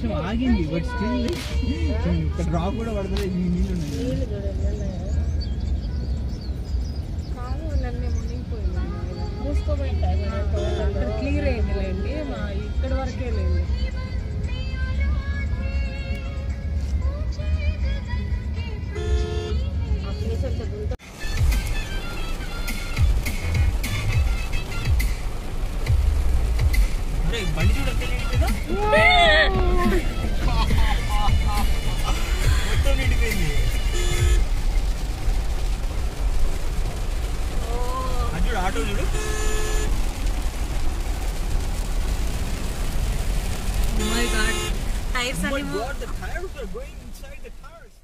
వర్షం ఆగింది but still ఒక డ్రాప్ కూడా పడతలేదు ఇన్ని నీళ్ళు ఉన్నాయి. ఇక్కడ క్లియర్ అయిందిలేండి మా ఇక్కడ వరకే లేదు. బండి చూడలేదు oh my god. Tires oh my god, the tires are going inside the cars.